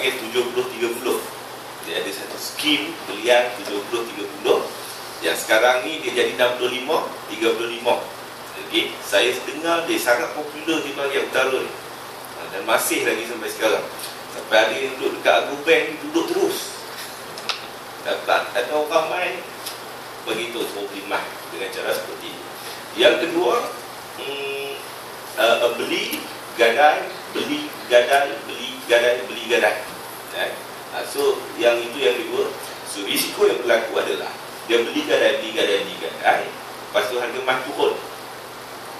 panggil 70-30 Dia ada satu skim belian 70-30 Yang sekarang ni dia jadi 65-35 okay. Saya dengar dia sangat popular di bahagian utara ni. Ha, Dan masih lagi sampai sekarang. Sampai ada yang duduk dekat Agu Bank duduk terus. Dapat ada orang main Begitu semua beli mah dengan cara seperti ini. Yang kedua hmm, uh, Beli gadai Beli gadai Beli gadai Beli gadai eh? So yang itu yang kedua So risiko yang berlaku adalah Dia beli gadai Beli gadai Beli gadai Lepas tu harga mah turun.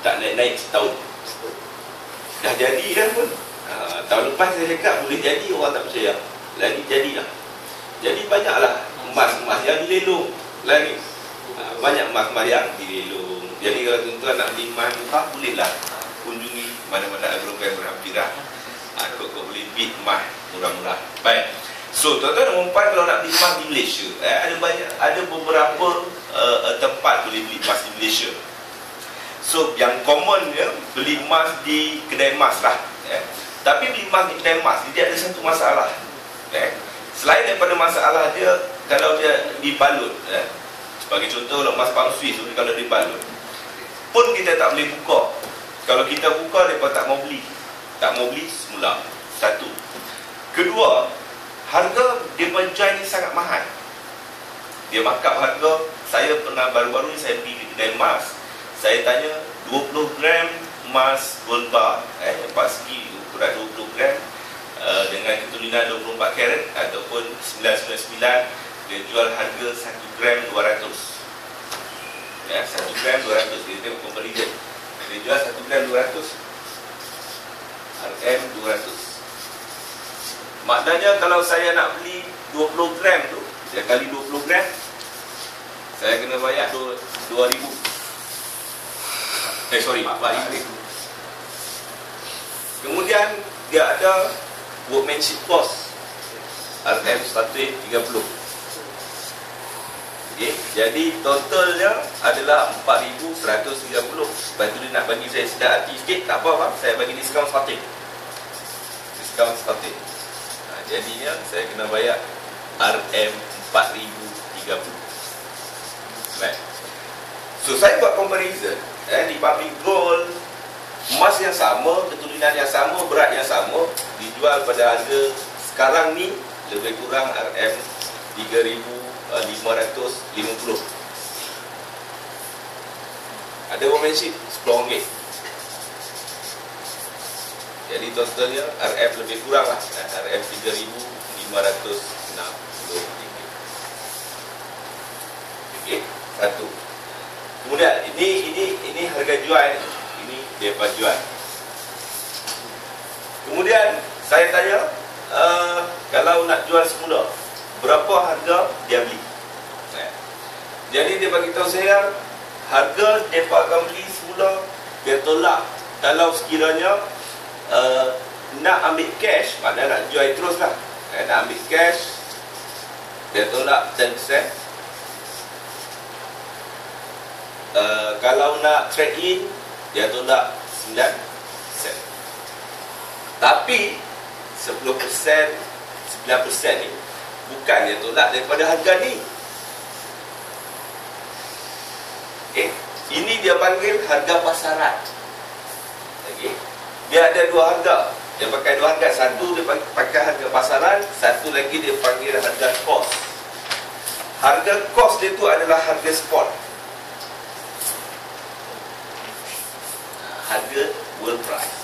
Tak naik-naik setahun. Dah jadi kan pun. Ha, Tahun lepas saya cakap boleh jadi Orang tak percaya. Lagi jadilah. Jadi banyaklah emas-emas yang dilelong Lagi. Ha, Banyak emas-emas yang dilelong Jadi kalau tuan-tuan nak beli emas murah Bolehlah kunjungi mana-mana agrobank berhampiran ha, Kau, boleh bid emas murah-murah Baik So tuan-tuan dan puan kalau nak beli emas di Malaysia eh, Ada banyak Ada beberapa uh, tempat boleh beli emas di Malaysia So yang common ya beli emas di kedai emas lah. Ya. Tapi beli emas di kedai emas dia ada satu masalah. Ya. Selain daripada masalah dia kalau dia dibalut ya. Sebagai contoh kalau emas palsu Swiss kalau dibalut pun kita tak boleh buka. Kalau kita buka depa tak mau beli. Tak mau beli semula. Satu. Kedua, harga dia menjual ni sangat mahal. Dia markup harga. Saya pernah baru-baru ni saya pergi kedai emas saya tanya 20 gram emas gold bar eh, empat segi ukuran 20 gram uh, dengan ketulinan 24 karat ataupun 999 dia jual harga 1 gram 200 ya, 1 gram 200 dia tengok comparison dia jual 1 gram 200 RM200 Maknanya kalau saya nak beli 20 gram tu Saya kali 20 gram Saya kena bayar 2000 Eh sorry mak bayar 2,000. Kemudian dia ada workmanship cost. RM130 Okay. Jadi totalnya adalah 4,190. Lepas tu dia nak bagi saya sedap hati sikit. Tak apa, bang. saya bagi diskaun starting. Diskaun starting. Ha, jadinya saya kena bayar RM4,030. Right. So, saya buat comparison. Eh, di public gold, emas yang sama, keturunan yang sama, berat yang sama, dijual pada harga sekarang ni lebih kurang RM3,000 3,550 ada workmanship? RM10 jadi totalnya RM lebih kurang lah. Eh, RM 3,560 Okay, satu. Kemudian ini ini ini harga jual. Ini dia jual. Kemudian saya tanya uh, kalau nak jual semula berapa harga dia beli? Eh. Jadi dia bagi tahu saya harga dia akan beli semula dia tolak kalau sekiranya uh, nak ambil cash maknanya nak jual terus lah eh, nak ambil cash dia tolak 10% uh, kalau nak trade in dia tolak 9 sen. Tapi 10% 9% ni bukan dia tolak daripada harga ni. Okay. Ini dia panggil harga pasaran. Okay. Dia ada dua harga. Dia pakai dua harga. Satu dia pakai harga pasaran, satu lagi dia panggil harga cost. Harga cost dia tu adalah harga spot. harga world price.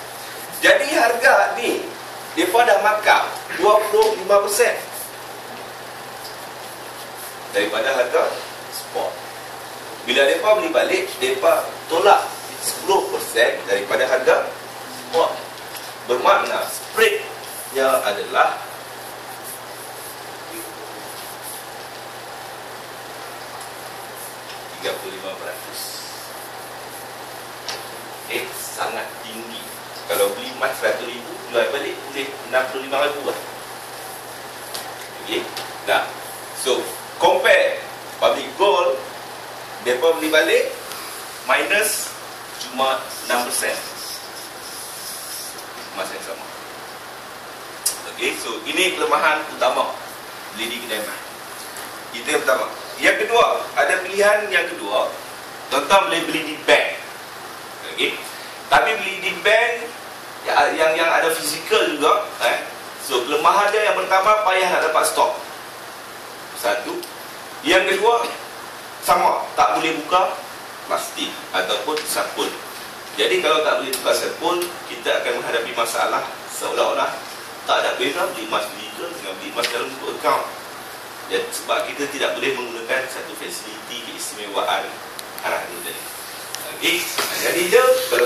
Jadi harga ni depa dah markup 25% daripada harga spot. Bila depa beli balik, depa tolak 10% daripada harga spot. Bermakna spreadnya adalah tiga puluh lima peratus eh sangat tinggi kalau beli emas 100 ribu jual balik boleh 65 ribu lah okay. nah so compare public gold mereka beli balik minus cuma 6% emas yang sama Okey, so ini kelemahan utama beli di kedai emas. Itu yang pertama. Yang kedua, ada pilihan yang kedua. Tuan-tuan boleh beli di bank. Okey. Tapi beli di bank ya, yang yang ada fizikal juga, eh. So kelemahan dia yang pertama payah nak dapat stok. Satu. Yang kedua, sama tak boleh buka plastik ataupun sabun. Jadi kalau tak boleh buka sabun, kita akan menghadapi masalah seolah-olah tak ada beza beli emas legal dengan beli emas dalam bentuk account. Ya, sebab kita tidak boleh menggunakan satu fasiliti keistimewaan arah ini tadi. Okey, jadi je kalau